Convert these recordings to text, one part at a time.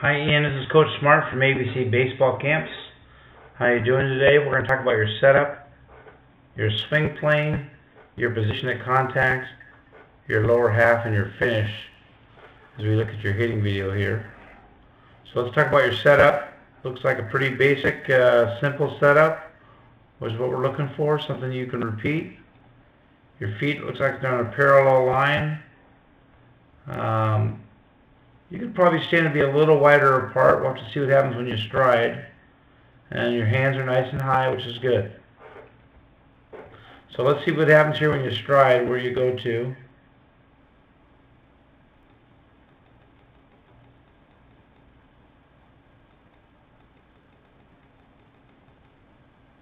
Hi Ian, this is Coach Smart from ABC Baseball Camps. How you doing today? We're going to talk about your setup, your swing plane, your position at contact, your lower half, and your finish as we look at your hitting video here. So let's talk about your setup. Looks like a pretty basic, uh, simple setup, which is what we're looking for, something you can repeat. Your feet looks like they're on a parallel line. Um, you could probably stand to be a little wider apart. We'll have to see what happens when you stride. And your hands are nice and high, which is good. So let's see what happens here when you stride, where you go to.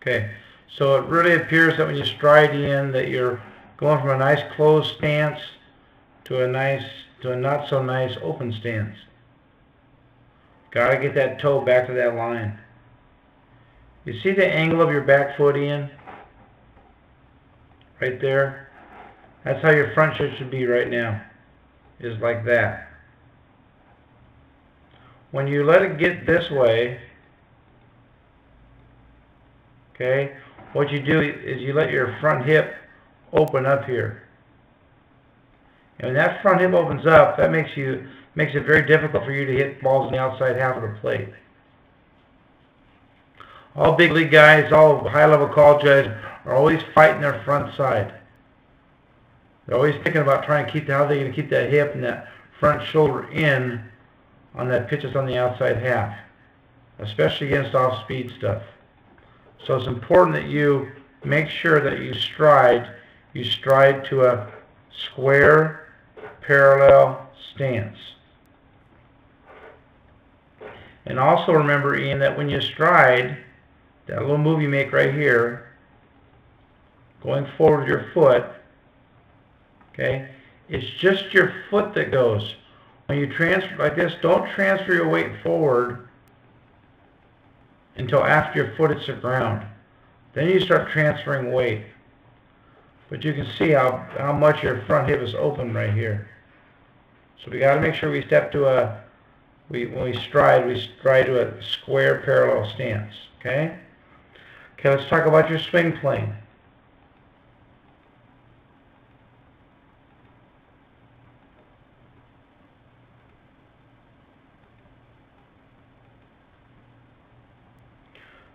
Okay, so it really appears that when you stride in that you're going from a nice closed stance to a nice to a not so nice open stance. Got to get that toe back to that line. You see the angle of your back foot in? Right there? That's how your front foot should be right now. Is like that. When you let it get this way, okay, what you do is you let your front hip open up here. And when that front hip opens up, that makes you makes it very difficult for you to hit balls on the outside half of the plate. All big league guys, all high-level college guys are always fighting their front side. They're always thinking about trying to keep the, how they're going to keep that hip and that front shoulder in on that pitches on the outside half, especially against off-speed stuff. So it's important that you make sure that you stride, you stride to a square parallel stance. And also remember, Ian, that when you stride, that little move you make right here, going forward with your foot, okay, it's just your foot that goes. When you transfer like this, don't transfer your weight forward until after your foot hits the ground. Then you start transferring weight. But you can see how, how much your front hip is open right here. So we got to make sure we step to a, we, when we stride, we stride to a square parallel stance. Okay? Okay, let's talk about your swing plane.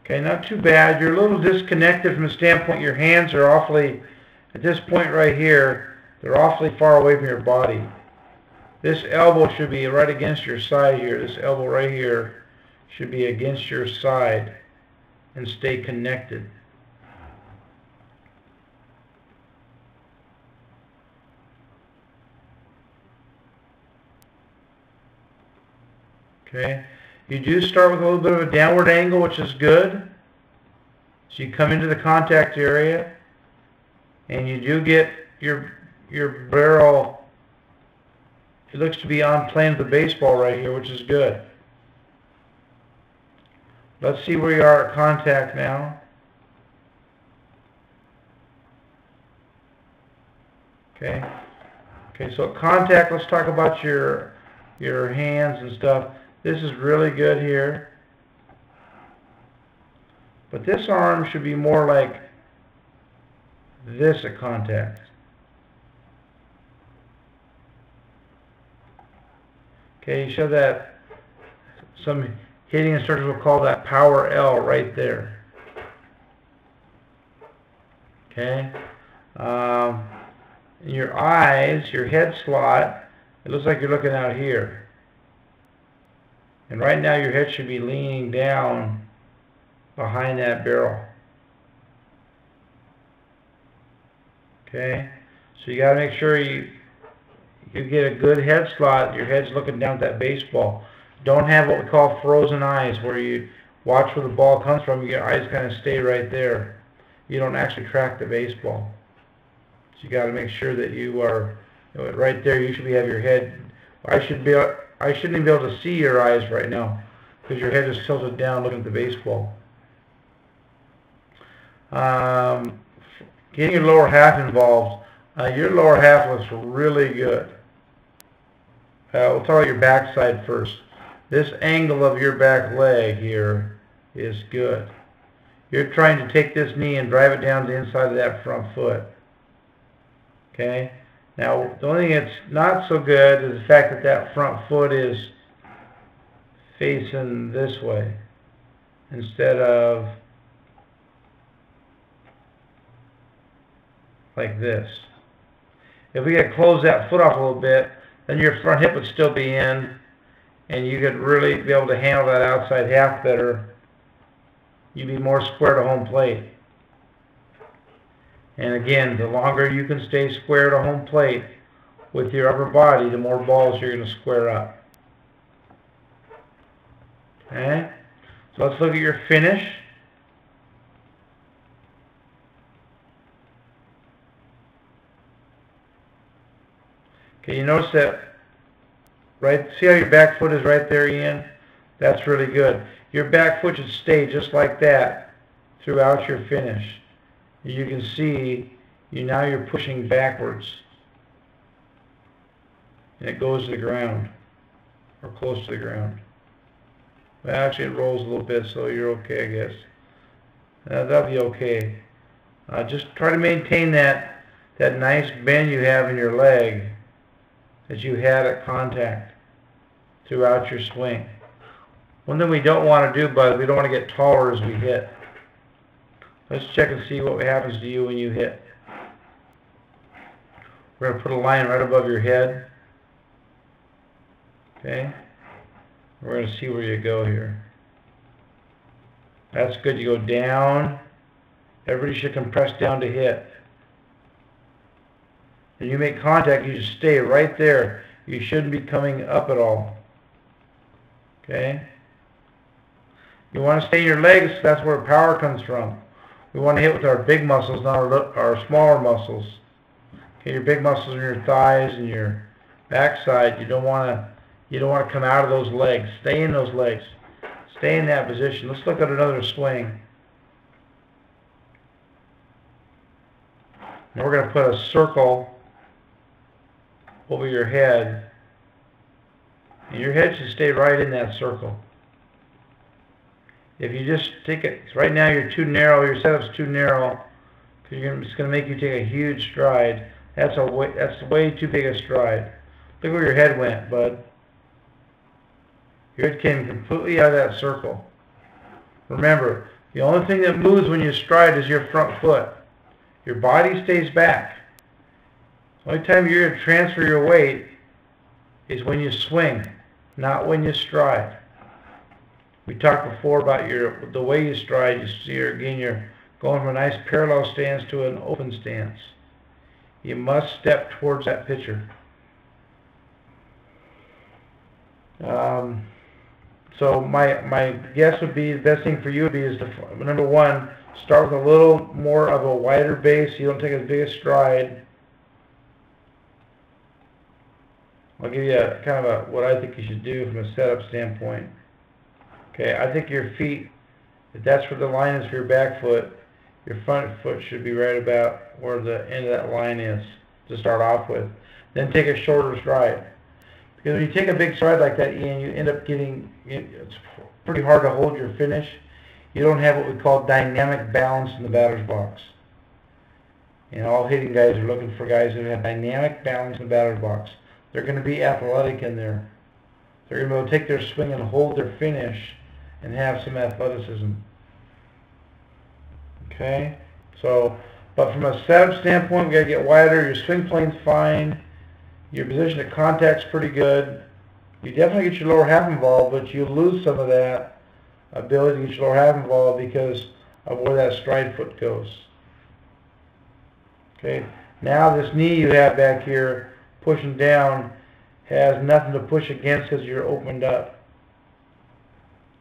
Okay, not too bad. You're a little disconnected from the standpoint your hands are awfully, at this point right here, they're awfully far away from your body. This elbow should be right against your side here. This elbow right here should be against your side and stay connected. Okay. You do start with a little bit of a downward angle, which is good. So you come into the contact area and you do get your your barrel it looks to be on with the baseball right here, which is good. Let's see where you are at contact now. Okay. Okay, so contact, let's talk about your your hands and stuff. This is really good here. But this arm should be more like this at contact. Okay, you show that some hitting instructors will call that power L right there. Okay. Um, your eyes, your head slot, it looks like you're looking out here. And right now your head should be leaning down behind that barrel. Okay. So you got to make sure you you get a good head slot, your head's looking down at that baseball. Don't have what we call frozen eyes, where you watch where the ball comes from, your eyes kind of stay right there. You don't actually track the baseball. So you got to make sure that you are right there. You should be have your head. I should be. I shouldn't even be able to see your eyes right now because your head is tilted down looking at the baseball. Um, getting your lower half involved. Uh, your lower half looks really good. Uh, we'll talk about your backside first. this angle of your back leg here is good. You're trying to take this knee and drive it down the inside of that front foot. Okay? Now, the only thing that's not so good is the fact that that front foot is facing this way instead of like this. If we could close that foot off a little bit, then your front hip would still be in, and you could really be able to handle that outside half better. You'd be more square to home plate. And again, the longer you can stay square to home plate with your upper body, the more balls you're going to square up. Okay? So let's look at your finish. Okay, you notice that, right, see how your back foot is right there, Ian? That's really good. Your back foot should stay just like that throughout your finish. You can see you now you're pushing backwards. And it goes to the ground, or close to the ground. Well, actually, it rolls a little bit, so you're okay, I guess. Uh, that'll be okay. Uh, just try to maintain that that nice bend you have in your leg that you had at contact throughout your swing. One thing we don't want to do, bud, we don't want to get taller as we hit. Let's check and see what happens to you when you hit. We're going to put a line right above your head. Okay? We're going to see where you go here. That's good. You go down. Everybody should compress down to hit and you make contact, you just stay right there. You shouldn't be coming up at all. Okay? You want to stay in your legs, that's where power comes from. We want to hit with our big muscles, not our, our smaller muscles. Okay, your big muscles are your thighs and your backside. You don't want to you don't want to come out of those legs. Stay in those legs. Stay in that position. Let's look at another swing. Now we're going to put a circle over your head. And your head should stay right in that circle. If you just take it, right now you're too narrow, your setup's too narrow, because it's going to make you take a huge stride. That's a way, that's way too big a stride. Look where your head went, bud. Your head came completely out of that circle. Remember, the only thing that moves when you stride is your front foot. Your body stays back. Only time you're going to transfer your weight is when you swing, not when you stride. We talked before about your the way you stride. You see, you're, again, you're going from a nice parallel stance to an open stance. You must step towards that pitcher. Um, so my my guess would be the best thing for you would be is to number one start with a little more of a wider base. You don't take as big a stride I'll give you a, kind of a, what I think you should do from a setup standpoint. Okay, I think your feet, if that's where the line is for your back foot, your front foot should be right about where the end of that line is to start off with. Then take a shorter stride. Because when you take a big stride like that, Ian, you end up getting, it's pretty hard to hold your finish. You don't have what we call dynamic balance in the batter's box. And all hitting guys are looking for guys that have dynamic balance in the batter's box. They're going to be athletic in there. They're going to be able to take their swing and hold their finish and have some athleticism. Okay? So, but from a setup standpoint, we got to get wider. Your swing plane's fine. Your position of contact's pretty good. You definitely get your lower half involved, but you lose some of that ability to get your lower half involved because of where that stride foot goes. Okay? Now this knee you have back here pushing down has nothing to push against because you're opened up.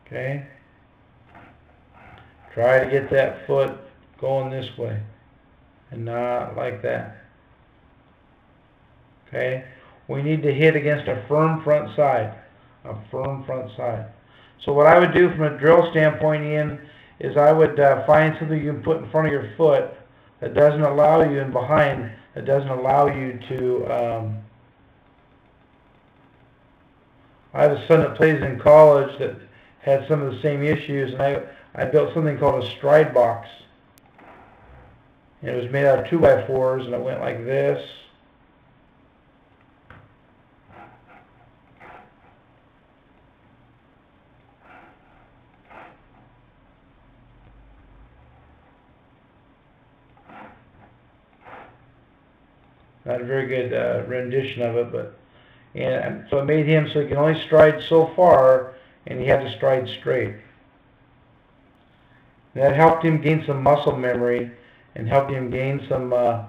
Okay? Try to get that foot going this way and not like that. Okay? We need to hit against a firm front side. A firm front side. So what I would do from a drill standpoint, Ian, is I would uh, find something you can put in front of your foot that doesn't allow you in behind it doesn't allow you to um, I have a son that plays in college that had some of the same issues, and I I built something called a stride box. And it was made out of two by fours, and it went like this. A very good uh, rendition of it, but and so it made him so he can only stride so far, and he had to stride straight. That helped him gain some muscle memory and helped him gain some uh,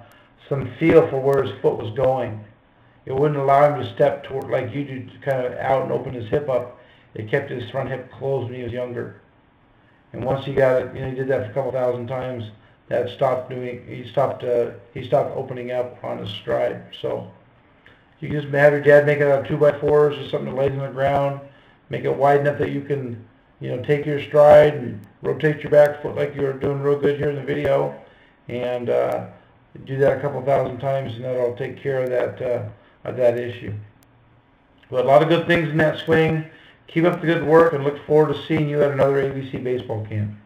some feel for where his foot was going. It wouldn't allow him to step toward like you do, kind of out and open his hip up. It kept his front hip closed when he was younger. And once he got it, you know, he did that for a couple thousand times that stopped doing, he stopped, uh, he stopped opening up on his stride. So you can just have your dad make it out of two by fours or something that lays on the ground, make it wide enough that you can, you know, take your stride and rotate your back foot like you're doing real good here in the video, and uh, do that a couple thousand times, and that'll take care of that uh, of that issue. But a lot of good things in that swing. Keep up the good work, and look forward to seeing you at another ABC baseball camp.